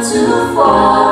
and grace